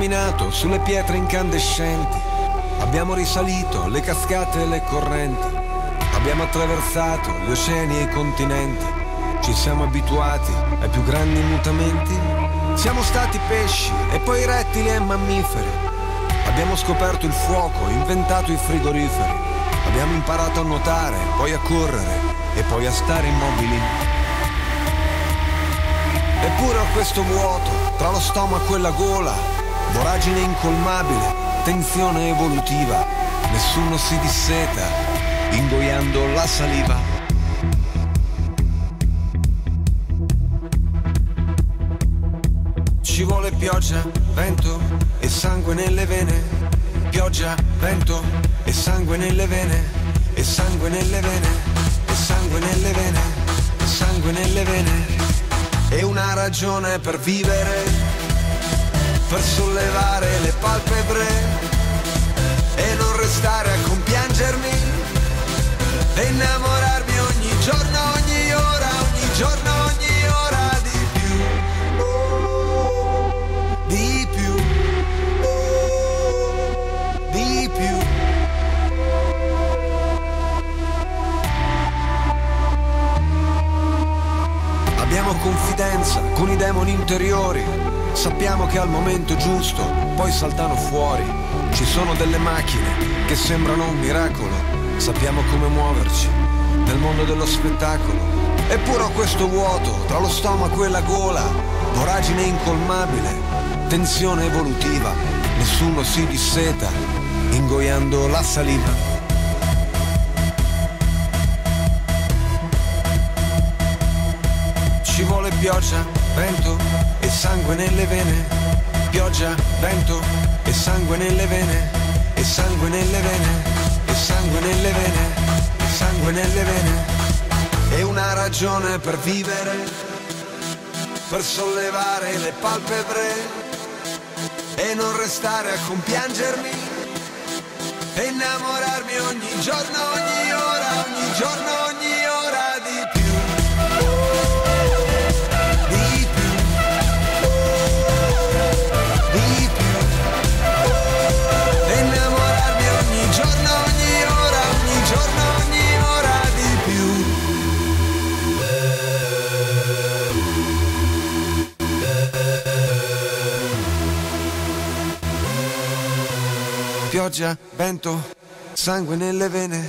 Camminato sulle pietre incandescenti, abbiamo risalito le cascate e le correnti, abbiamo attraversato gli oceani e i continenti, ci siamo abituati ai più grandi mutamenti. Siamo stati pesci e poi rettili e mammiferi. Abbiamo scoperto il fuoco, inventato i frigoriferi. Abbiamo imparato a nuotare, poi a correre e poi a stare immobili. Eppure ho questo vuoto, tra lo stomaco e la gola, voragine incolmabile, tensione evolutiva, nessuno si disseta, ingoiando la saliva. Ci vuole pioggia, vento e sangue nelle vene, pioggia, vento e sangue nelle vene, e sangue nelle vene, e sangue nelle vene, e sangue nelle vene. E una ragione per vivere, per sollevare le palpebre e non restare a compiangermi e innamorarmi ogni giorno, ogni ora, ogni giorno, ogni ora di più, di più, di più. Abbiamo confidenza con i demoni interiori. Sappiamo che al momento giusto poi saltano fuori. Ci sono delle macchine che sembrano un miracolo. Sappiamo come muoverci nel mondo dello spettacolo. Eppure ho questo vuoto tra lo stomaco e la gola. Voragine incolmabile, tensione evolutiva. Nessuno si disseta, ingoiando la saliva. Ci vuole pioggia, vento sangue nelle vene. Pioggia, vento e sangue nelle vene. E sangue nelle vene. E sangue nelle vene. E sangue nelle vene. E una ragione per vivere. Per sollevare le palpebre. E non restare a compiangermi. E innamorarmi ogni giorno, ogni ora, ogni giorno, Pioggia, vento, sangue nelle vene.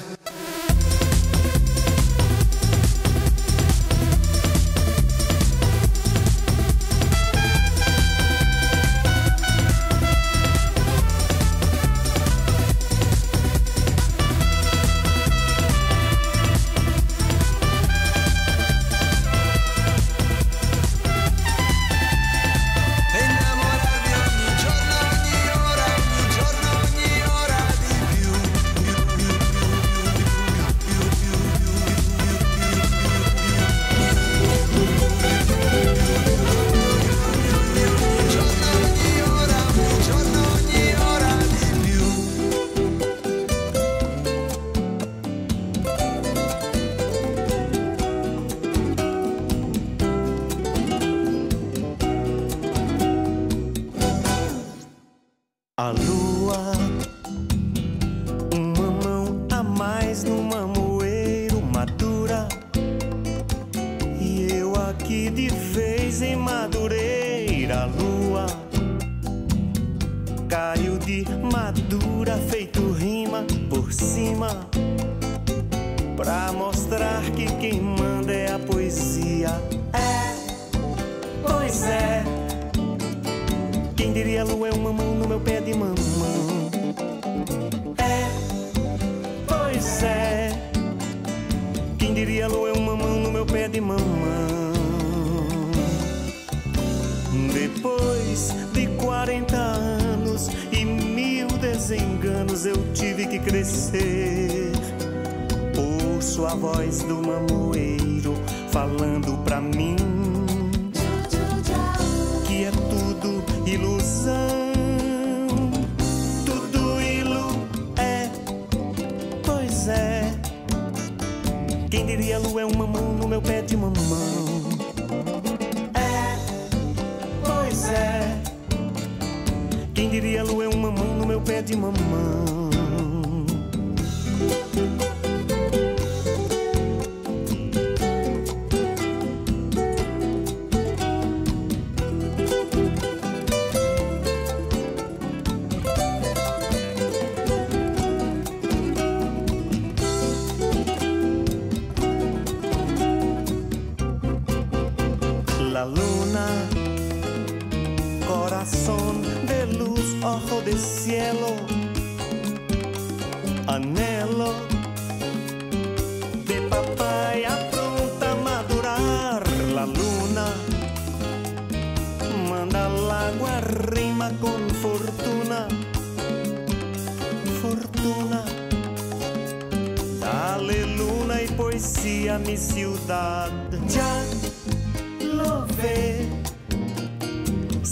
Desenganos, eu tive que crescer. Ouço a voz do mamoeiro falando pra mim que é tudo ilusão. Tudo ilu é, pois é. Quem diria lua é uma mão no meu pé de mamão? É, pois é. diria lua é mão no meu pé de mamão. ojo de cielo, anhelo de papaya pronta a madurar. La luna manda al agua, rima con fortuna, fortuna. Dale luna y poesía a mi ciudad, ya lo ves.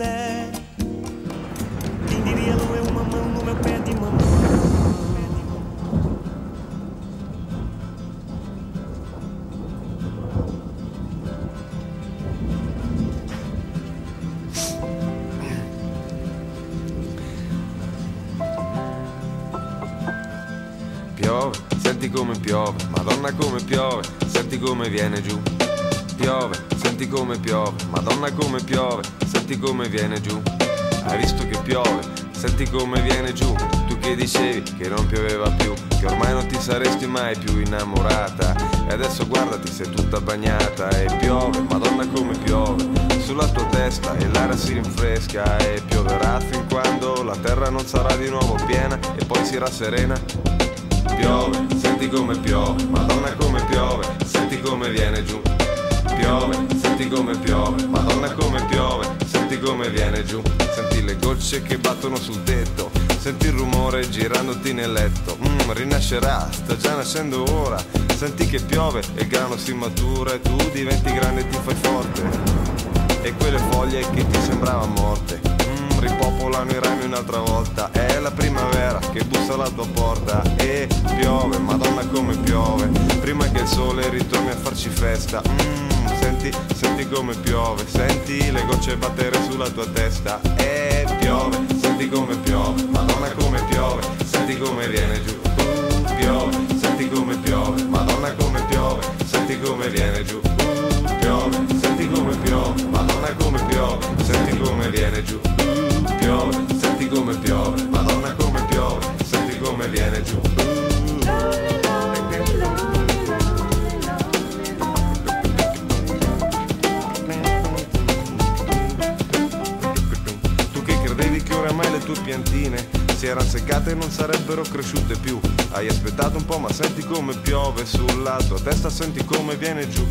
é. Quem diria lua é uma mão no meu pé de mamão. come piove, madonna come piove, senti come viene giù. Piove, senti come piove, madonna come piove, senti come viene giù. Hai visto che piove, senti come viene giù. Tu che dicevi che non pioveva più, che ormai non ti saresti mai più innamorata. E adesso guardati, sei tutta bagnata. E piove, madonna come piove, sulla tua testa e l'aria si rinfresca. E pioverà fin quando la terra non sarà di nuovo piena e poi si rasserena Piove, senti come piove, madonna come piove, senti come viene giù. Piove, senti come piove, madonna come piove, come viene giù. Senti le gocce che battono sul tetto, senti il rumore girandoti nel letto. Mmm, rinascerà, sta già nascendo ora. Senti che piove e il grano si matura e tu diventi grande e ti fai forte. E quelle foglie che ti sembravano morte ripopolano i rami un'altra volta È la primavera che bussa alla tua porta E piove, madonna come piove Prima che il sole ritorni a farci festa mm, Senti, senti come piove Senti le gocce battere sulla tua testa. E piove, senti come piove Madonna come piove Senti come viene giù. Uh, Piove, senti come piove Madonna come piove Senti come viene giù. Uh, Piove, senti come piove Madonna come piove Senti come viene giù. piove, piantine si erano seccate e non sarebbero cresciute più. Hai aspettato un po' ma senti come piove sulla tua testa, senti come viene giù.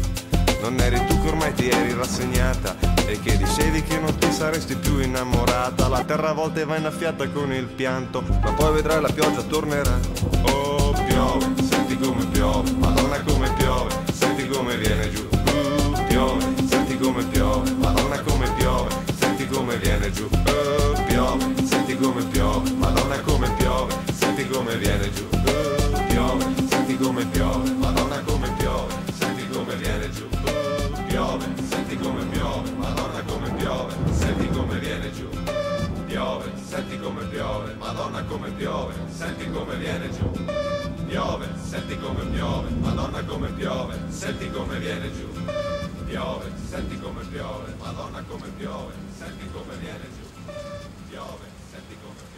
Non eri tu che ormai ti eri rassegnata e che dicevi che non ti saresti più innamorata. La terra a volte va innaffiata con il pianto, ma poi vedrai la pioggia tornerà. Oh, piove, senti come piove, madonna come piove, senti come viene giù. Uh, piove, senti come piove, madonna come piove, senti come viene giù. Come piove, senti come viene giù. Piove, senti come piove, madonna come piove, senti come viene giù. Piove, senti come piove, madonna come piove, senti come viene giù. Piove, senti come piove,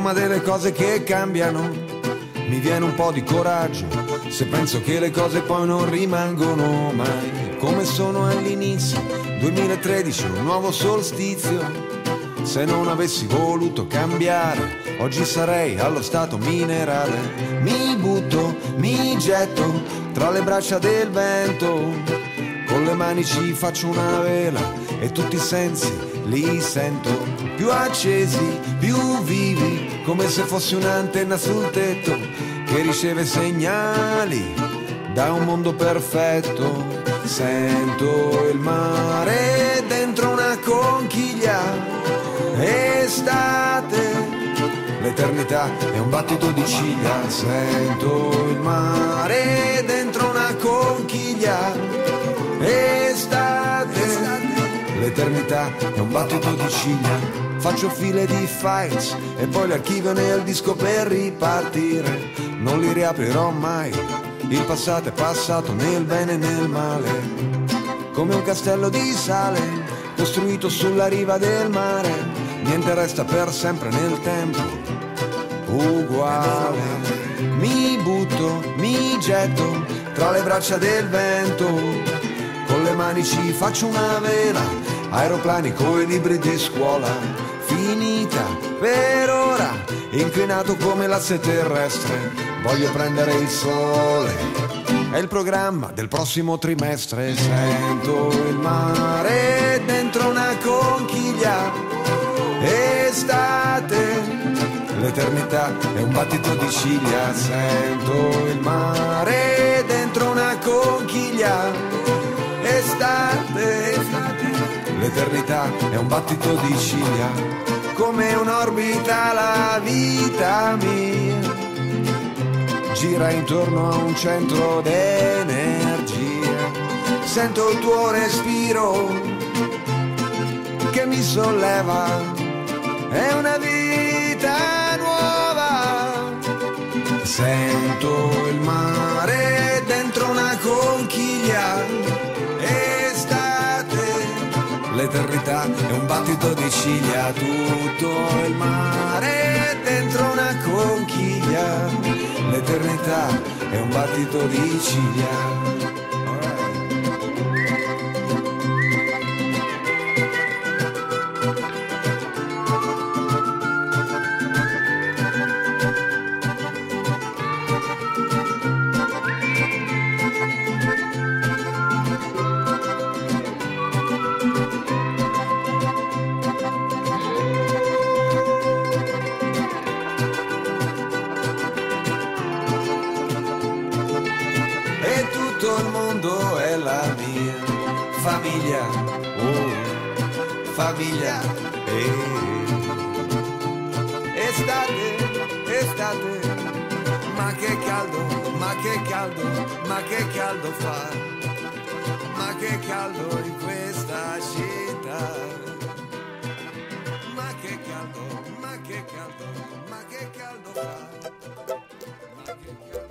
forma delle cose che cambiano. Mi viene un po' di coraggio se penso che le cose poi non rimangono mai come sono all'inizio. 2013, un nuovo solstizio. Se non avessi voluto cambiare, oggi sarei allo stato minerale. Mi butto, mi getto tra le braccia del vento. Con le mani ci faccio una vela e tutti i sensi li sento più accesi, più vivi, come se fossi un'antenna sul tetto che riceve segnali da un mondo perfetto. Sento il mare dentro una conchiglia, estate, l'eternità è un battito di ciglia. Sento il mare dentro una conchiglia estate, l'eternità è un battito di ciglia. Faccio file di files e poi le archivio nel disco per ripartire. Non li riaprirò mai, il passato è passato nel bene e nel male. Come un castello di sale, costruito sulla riva del mare, niente resta per sempre nel tempo, uguale. Mi butto, mi getto tra le braccia del vento con le mani ci faccio una vela, aeroplani coi libri di scuola, finita per ora, inclinato come l'asse terrestre, voglio prendere il sole. È il programma del prossimo trimestre, sento il mare dentro una conchiglia, estate, l'eternità è un battito di ciglia, sento il mare l'eternità è un battito di ciglia, come un'orbita la vita mia, gira intorno a un centro d'energia, sento il tuo respiro che mi solleva, è una vita nuova, sento il mare dentro una conchiglia l'eternità è un battito di ciglia, tutto il mare dentro una conchiglia, l'eternità è un battito di ciglia. Famiglia. Eh. Estate, estate, ma che caldo, ma che caldo, ma che caldo fa, ma che caldo in questa città. Ma che caldo, ma che caldo, ma che caldo fa. Ma caldo.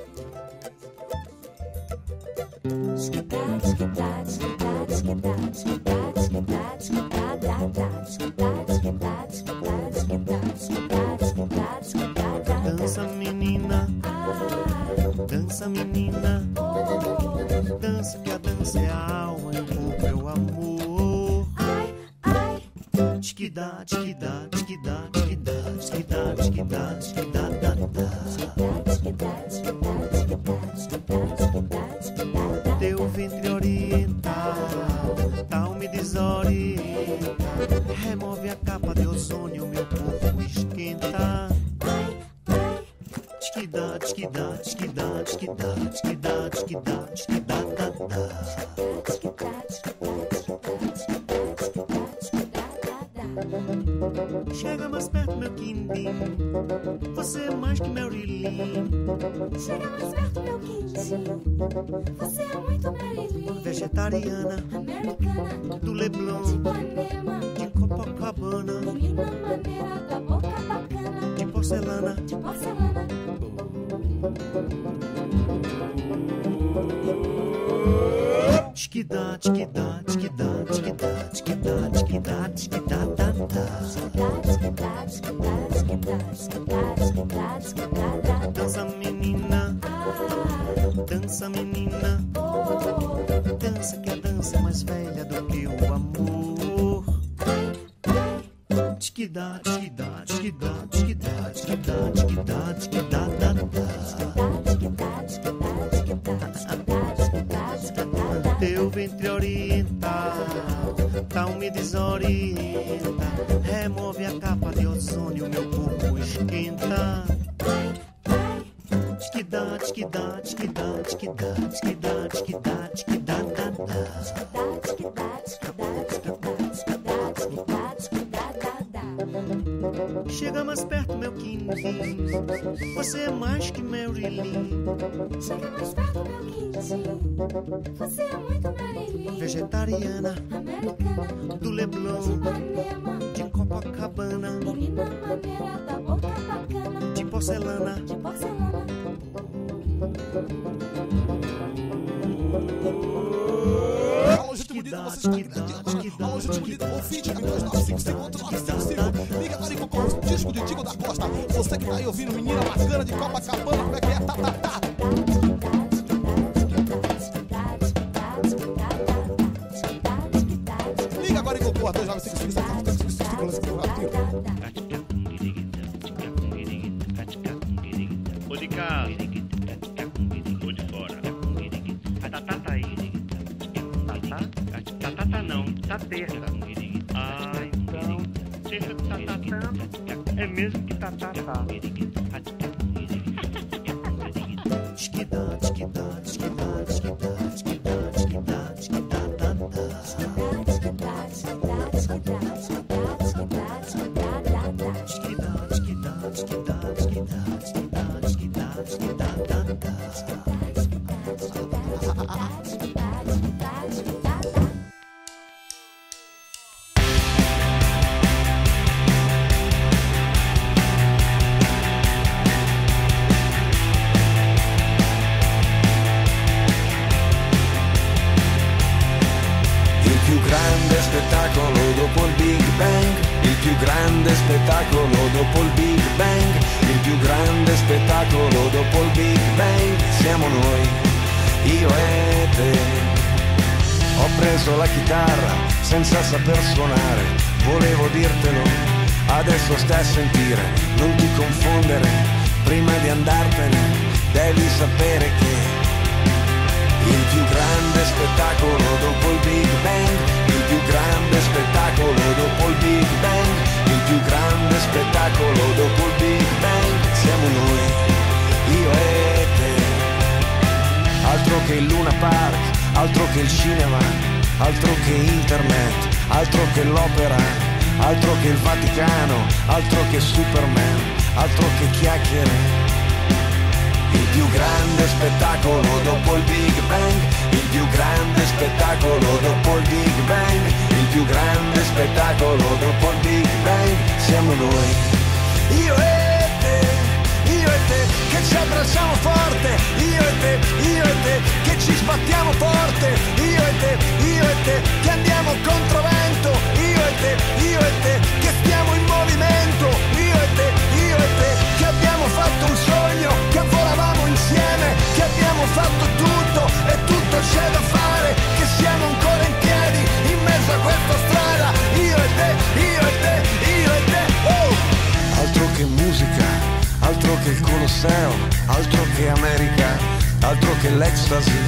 Dança menina, dança que a dança é a alma e o é o amor. Ai, ai, tiquidá, tiquidá, tiquidá, tiquidá, tiquidá, tiquidá, tiquidá, da, da. Teu ventre oriental, tal me desorienta. Remove a capa de ozônio, meu corpo esquenta que que que que que que que. Chega mais perto, meu quindim. Você é mais que Marilyn. Chega mais perto, meu quindim. Você é muito Marilyn. Vegetariana, americana, do Leblon, de Ipanema, de Copacabana, de maneira da Boca Bacana, de porcelana, de porcelana. Tchikidá, tchikidá, tchikidá. Meu. Você é muito Marilyn. Vegetariana Americana, do Leblon, Ipanema, de Copacabana, menina maneira da boca bacana, de porcelana. de porcelana. Alô, gente bonita, você está grande. Alô, gente bonita, ouvinte, 2295 Liga concorre o disco de Tigo da Costa. Você que tá aí ouvindo, menina bacana de Copacabana, como é que é? Tá, tá, tá. Dutchki, Dutchki, Dutchki. Preso la chitarra senza saper suonare, volevo dirtelo, adesso stai a sentire, non ti confondere, prima di andartene devi sapere che il più grande spettacolo dopo il Big Bang, il più grande spettacolo dopo il Big Bang, il più grande spettacolo dopo il Big Bang, siamo noi, io e te. Altro che il Luna Park, altro che il cinema, altro che internet, altro che l'opera, altro che il Vaticano, altro che Superman, altro che chiacchiere. Il più grande spettacolo dopo il Big Bang, il più grande spettacolo dopo il Big Bang, il più grande spettacolo dopo il Big Bang, siamo noi. Io e te, io e te, che ci abbracciamo forte, io e te, io e te, che ci sbattiamo forte, io e te, io e te, che andiamo contro vento, io e te, io e te, che l'ecstasy,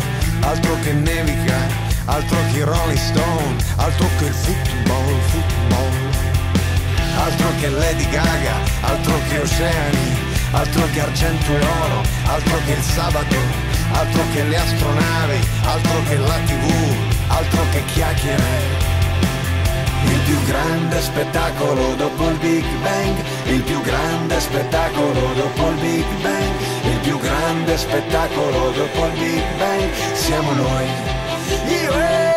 altro che nevica, altro che Rolling Stone, altro che il football, football. Altro che Lady Gaga, altro che oceani, altro che argento e oro, altro che il sabato, altro che le astronavi, altro che la tv, altro che chiacchiere. Il più grande spettacolo dopo il Big Bang, il più grande spettacolo dopo il Big Bang, il più grande spettacolo dopo il Big Bang, siamo noi. Io e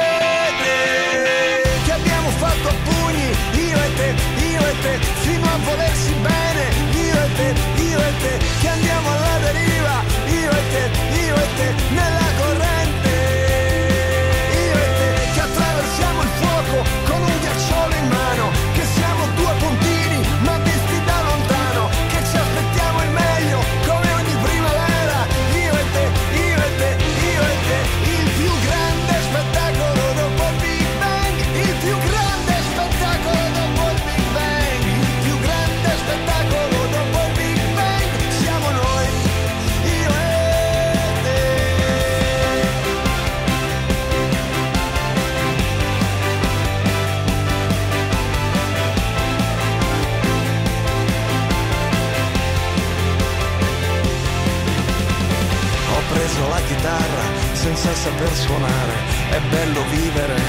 saper suonare, è bello vivere,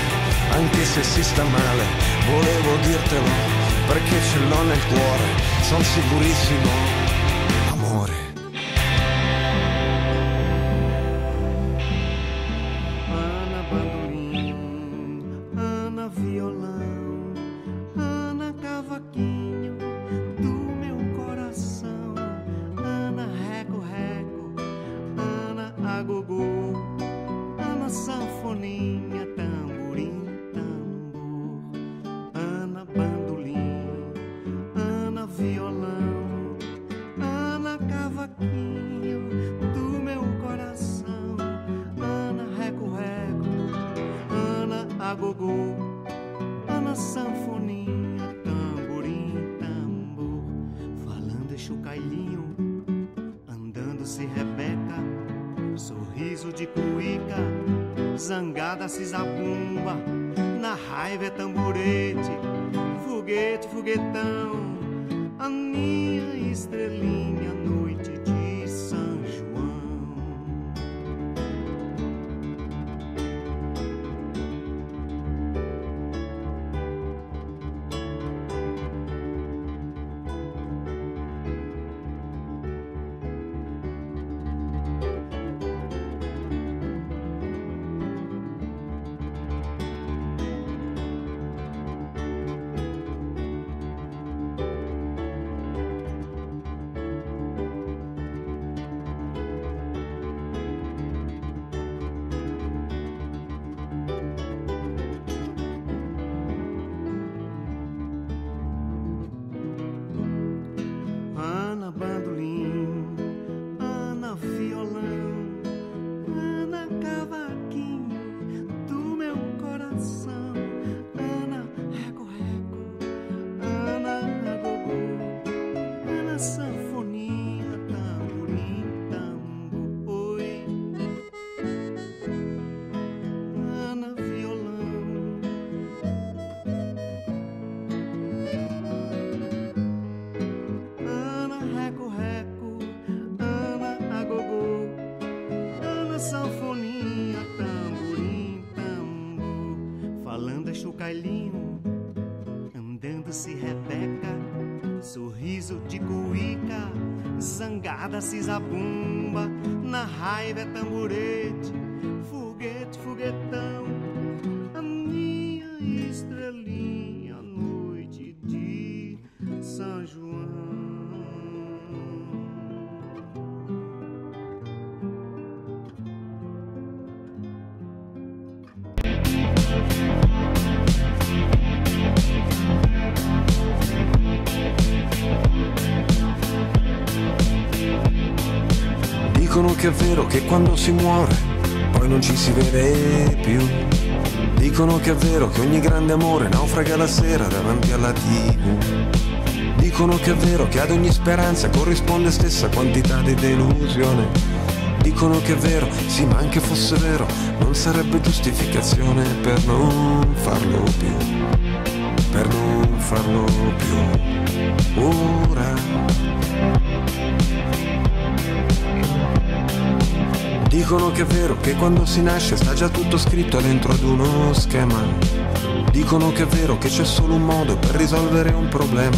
anche se si sta male, volevo dirtelo, perché ce l'ho nel cuore, sono sicurissimo, sorriso de cuíca, zangada se zabumba, na raiva é tamborete, foguete, foguetão, a minha estrelinha, Cada cisabumba na raiva é tamboril che è vero che quando si muore poi non ci si vede più. Dicono che è vero che ogni grande amore naufraga la sera davanti alla tv. Dicono che è vero che ad ogni speranza corrisponde stessa quantità di delusione. Dicono che è vero, sì ma anche fosse vero, non sarebbe giustificazione per non farlo più. Per non farlo più. Ora. Dicono che è vero che quando si nasce sta già tutto scritto dentro ad uno schema. Dicono che è vero che c'è solo un modo per risolvere un problema.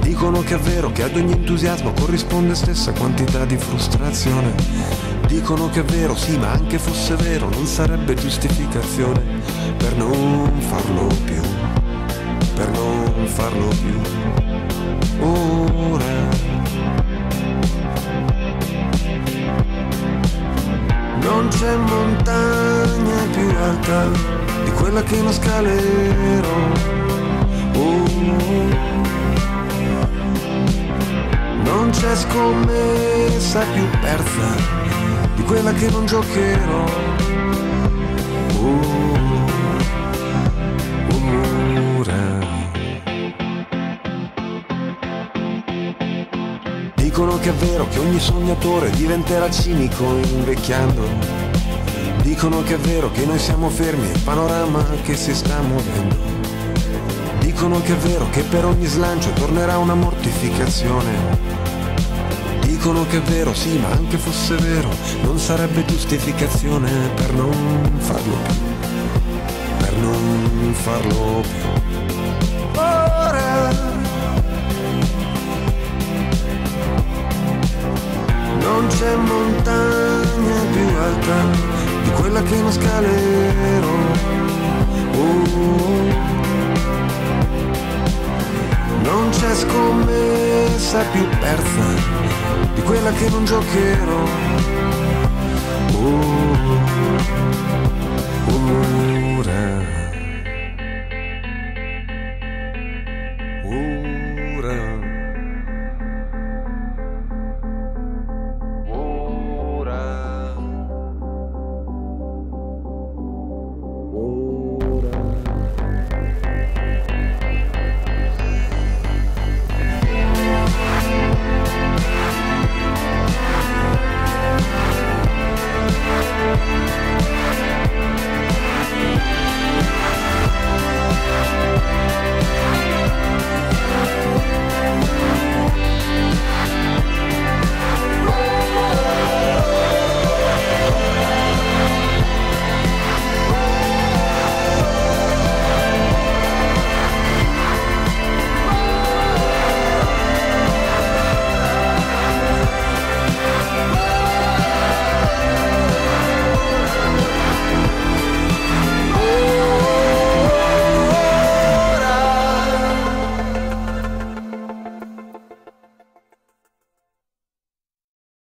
Dicono che è vero che ad ogni entusiasmo corrisponde stessa quantità di frustrazione. Dicono che è vero, sì, ma anche fosse vero, non sarebbe giustificazione per non farlo più. Per non farlo più. Ora. Non c'è montagna più alta di quella che non scalerò. Oh. Non c'è scommessa più persa di quella che non giocherò. Dicono che è vero che ogni sognatore diventerà cinico invecchiando. Dicono che è vero che noi siamo fermi, il panorama che si sta muovendo. Dicono che è vero che per ogni slancio tornerà una mortificazione. Dicono che è vero, sì, ma anche fosse vero, non sarebbe giustificazione per non farlo più. Per non farlo più. Ora non c'è montagna più alta di quella che non scalerò. Oh. Non c'è scommessa più persa di quella che non giocherò. Oh.